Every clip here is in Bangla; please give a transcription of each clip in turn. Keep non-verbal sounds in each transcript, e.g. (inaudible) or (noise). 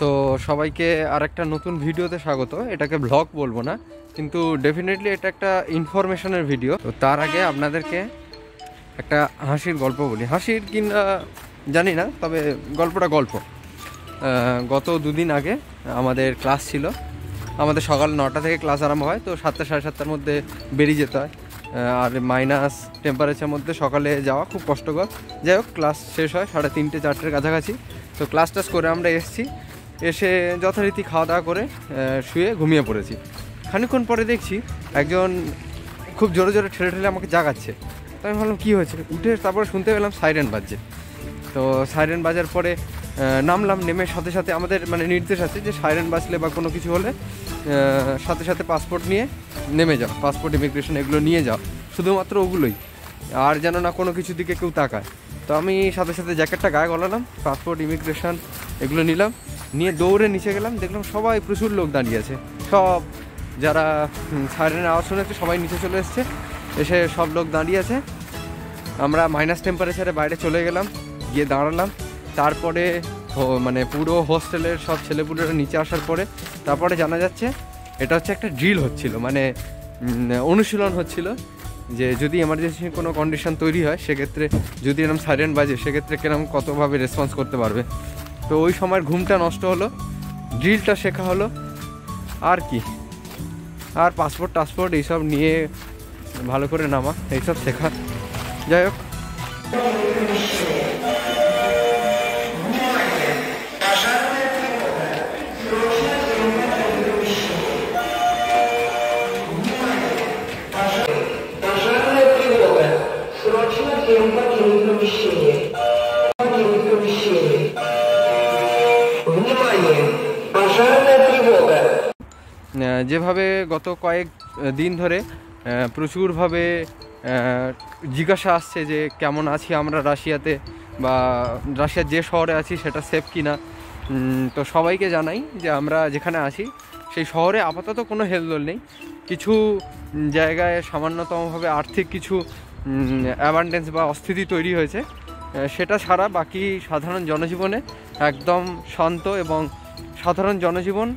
তো সবাইকে আর একটা নতুন ভিডিওতে স্বাগত। এটাকে ব্লগ বলব না, কিন্তু ডেফিনেটলি এটা একটা ইনফরমেশনের ভিডিও তো তার আগে আপনাদেরকে একটা হাসির গল্প বলি। হাসির কিনা জানি না, তবে গল্পটা গল্প। গত দুদিন আগে আমাদের ক্লাস ছিল। আমাদের সকাল নটা থেকে ক্লাস আরম্ভ হয়, তো সাতটা সাড়ে সাতটার মধ্যে বেরিয়ে যেতে হয়। আর মাইনাস টেম্পারেচার মধ্যে সকালে যাওয়া খুব কষ্টকর। যাই হোক ক্লাস শেষ হয়, সাড়ে তিনটে, চারটের কাছাকাছি। তো ক্লাস টাস করে আমরা এসেছি। এসে যথারীতি খাওয়া দাওয়া করে শুয়ে ঘুমিয়ে পড়েছি। খানিকক্ষণ পরে দেখছি একজন খুব জোরে জোরে ঠেলে ঠেলে আমাকে জাগাচ্ছে। তো আমি ভাবলাম, কী হয়েছে? উঠে তারপরে শুনতে পেলাম সাইরেন বাজছে। তো সাইরেন বাজার পরে নামলাম, নেমে সাথে সাথে আমাদের মানে নির্দেশ আছে যে সাইরেন বাজলে বা কোনো কিছু হলে সাথে সাথে পাসপোর্ট নিয়ে নেমে যাও, পাসপোর্ট, ইমিগ্রেশন এগুলো নিয়ে যাও। শুধুমাত্র ওগুলোই, আর যেন না কোনো কিছু দিকে কেউ তাকায়। তো আমি সাথে সাথে জ্যাকেটটা গায়ে গলালাম, পাসপোর্ট, ইমিগ্রেশন এগুলো নিলাম। নিয়ে দৌড়ে নিচে গেলাম, দেখলাম সবাই প্রচুর লোক দাঁড়িয়ে আছে। সব যারা সাইরেনের আওয়াজ শুনেছে, সবাই নিচে চলে এসছে। এসে সব লোক দাঁড়িয়ে আছে। আমরা মাইনাস টেম্পারেচারে বাইরে চলে গেলাম, গিয়ে দাঁড়ালাম। তারপরে মানে পুরো হোস্টেলের সব ছেলেপুলেরা নিচে আসার পরে, তারপরে জানা যাচ্ছে, এটা হচ্ছে একটা ড্রিল হচ্ছিল মানে অনুশীলন হচ্ছিল যে যদি এমার্জেন্সি কোনো কন্ডিশন তৈরি হয়, সেক্ষেত্রে যদি এরকম সাইরেন বাজে, সেক্ষেত্রে কীরকম কতভাবে রেসপন্স করতে পারবে? তো ওই সময়ের ঘুমটা নষ্ট হলো ড্রিলটা শেখা হলো, আর কি। আর পাসপোর্ট টাসপোর্ট এইসব নিয়ে ভালো করে নামা, এইসব শেখা। যাই হোক। যেভাবে গত কয়েক দিন ধরে প্রচুরভাবে জিজ্ঞাসা আসছে যে কেমন আছি আমরা রাশিয়াতে বা রাশিয়ার যে শহরে আছি সেটা সেফ কিনা। উম, তো সবাইকে জানাই যে আমরা যেখানে আছি সেই শহরে আপাতত কোনো হেলদোল নেই। কিছু জায়গায় সামান্যতমভাবে আর্থিক কিছু অ্যাবান্ডেন্স বা অস্থিতি তৈরি হয়েছে। সেটা ছাড়া বাকি সাধারণ জনজীবনে একদম শান্ত এবং সাধারণ জনজীবন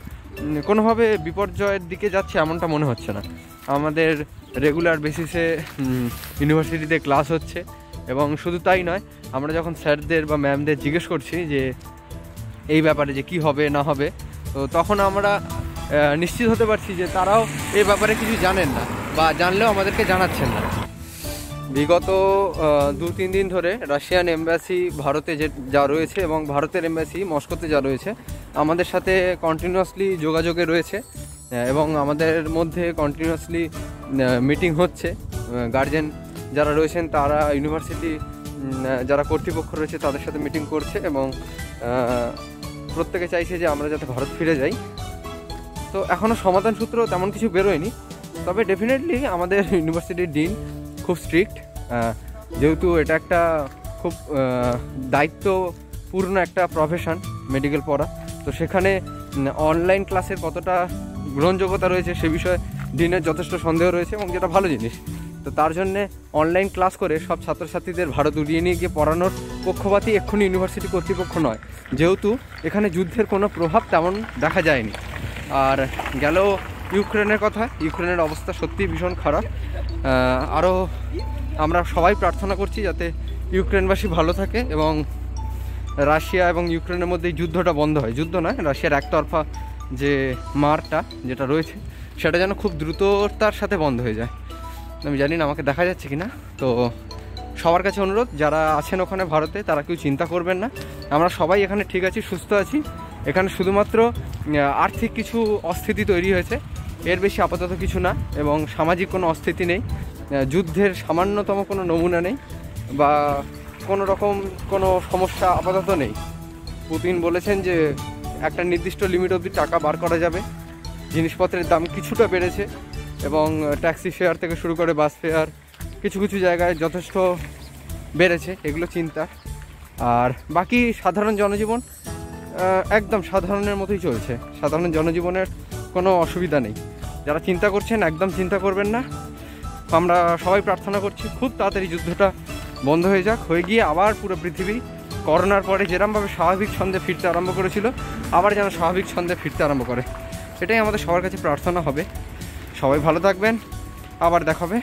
কোনোভাবে বিপর্যয়ের দিকে যাচ্ছে এমনটা মনে হচ্ছে না। আমাদের রেগুলার বেসিসে ইউনিভার্সিটিতে ক্লাস হচ্ছে এবং শুধু তাই নয়, আমরা যখন স্যারদের বা ম্যামদের জিজ্ঞেস করছি যে এই ব্যাপারে যে কি হবে, না হবে, তো তখন আমরা নিশ্চিত হতে পারছি যে তারাও এই ব্যাপারে কিছু জানেন না বা জানলেও আমাদেরকে জানাচ্ছেন না। বিগত দু তিন দিন ধরে রাশিয়ান এম্বাসি ভারতে যে যা রয়েছে এবং ভারতের এম্বাসি মস্কোতে যা রয়েছে, আমাদের সাথে কন্টিনিউয়াসলি যোগাযোগে রয়েছে এবং আমাদের মধ্যে কন্টিনিউয়াসলি মিটিং হচ্ছে গার্জেন যারা রয়েছেন তারা ইউনিভার্সিটি যারা কর্তৃপক্ষ রয়েছে তাদের সাথে মিটিং করছে এবং প্রত্যেকে চাইছে যে আমরা যাতে ভারত ফিরে যাই। তো এখনও সমাধান সূত্র তেমন কিছু বেরোয়নি, তবে ডেফিনেটলি আমাদের (laughs) ইউনিভার্সিটির ডিন খুব স্ট্রিক্ট যেহেতু এটা একটা খুব দায়িত্বপূর্ণ একটা প্রফেশন মেডিকেল পড়া। তো সেখানে অনলাইন ক্লাসের কতটা গ্রহণযোগ্যতা রয়েছে সে বিষয়ে ডিনের যথেষ্ট সন্দেহ রয়েছে এবং যেটা ভালো জিনিস। তো তার জন্যে অনলাইন ক্লাস করে সব ছাত্রছাত্রীদের ভারত উড়িয়ে নিয়ে গিয়ে পড়ানোর পক্ষপাতী এক্ষুনি ইউনিভার্সিটি কর্তৃপক্ষ নয়। যেহেতু এখানে যুদ্ধের কোনো প্রভাব তেমন দেখা যায়নি। আর গেল ইউক্রেনের কথা, ইউক্রেনের অবস্থা সত্যিই ভীষণ খারাপ। আরও আমরা সবাই প্রার্থনা করছি যাতে ইউক্রেনবাসী ভালো থাকে এবং রাশিয়া এবং ইউক্রেনের মধ্যে যুদ্ধটা বন্ধ হয়। যুদ্ধ নয়, রাশিয়ার একতরফা যে মারটা যেটা রয়েছে, সেটা যেন খুব দ্রুততার সাথে বন্ধ হয়ে যায়। আমি জানি না, আমাকে দেখা যাচ্ছে কি না তো সবার কাছে অনুরোধ, যারা আছেন ওখানে ভারতে, তারা কেউ চিন্তা করবেন না। আমরা সবাই এখানে ঠিক আছি, সুস্থ আছি। এখানে শুধুমাত্র আর্থিক কিছু অস্থিতি তৈরি হয়েছে। এর বেশি আপাতত কিছু না এবং সামাজিক কোনো অস্থিতি নেই যুদ্ধের সামান্যতম কোনো নমুনা নেই বা কোনো রকম কোনো সমস্যা আপাতত নেই। পুতিন বলেছেন যে একটা নির্দিষ্ট লিমিট অবধি টাকা বার করা যাবে। জিনিসপত্রের দাম কিছুটা বেড়েছে এবং ট্যাক্সি ফেয়ার থেকে শুরু করে বাস ফেয়ার কিছু কিছু জায়গায় যথেষ্ট বেড়েছে, এগুলো চিন্তা। আর বাকি সাধারণ জনজীবন একদম সাধারণের মতোই চলছে। সাধারণ জনজীবনের কোনো অসুবিধা নেই। যারা চিন্তা করছেন, একদম চিন্তা করবেন না। আমরা সবাই প্রার্থনা করছি, খুব তাড়াতাড়ি যুদ্ধটা বন্ধ হয়ে যাক। হয়ে গিয়ে আবার পুরো পৃথিবী করোনার পরে যেরমভাবে স্বাভাবিক ছন্দে ফিরতে আরম্ভ করেছিল, আবার যেন স্বাভাবিক ছন্দে ফিরতে আরম্ভ করে। এটাই আমাদের সবার কাছে প্রার্থনা হবে। সবাই ভালো থাকবেন। আবার দেখাবে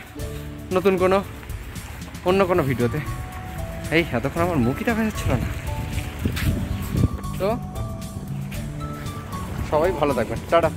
নতুন কোনো, অন্য কোনো ভিডিওতে। এই, এতক্ষণ আমার মুখই দেখা যাচ্ছিল না। তো, সবাই ভালো থাকবেন। টাটা।